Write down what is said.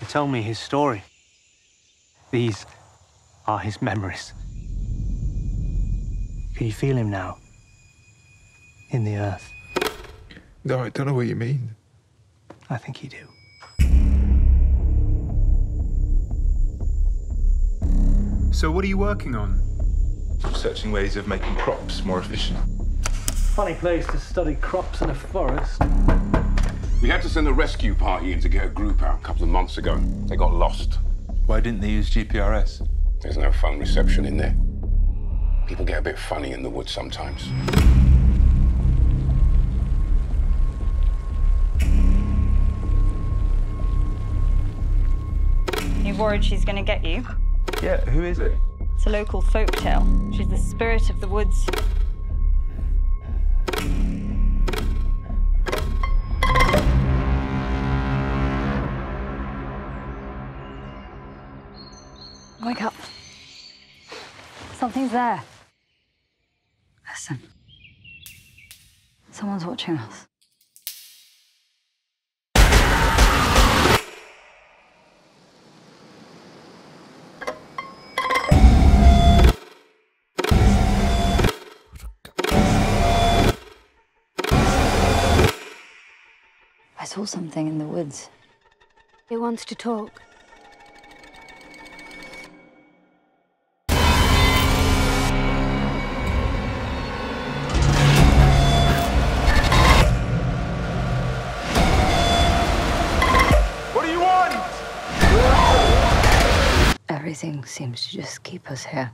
He told me his story. These are his memories. Can you feel him now? In the earth? No, I don't know what you mean. I think you do. So, what are you working on? Searching ways of making crops more efficient. Funny place to study crops in a forest. We had to send a rescue party in to get a group out a couple of months ago. They got lost. Why didn't they use GPRS? There's no phone reception in there. People get a bit funny in the woods sometimes. You worried she's gonna get you? Yeah, who is it? It's a local folk tale. She's the spirit of the woods. Wake up. Something's there. Listen. Someone's watching us. I saw something in the woods. It wants to talk. Everything seems to just keep us here.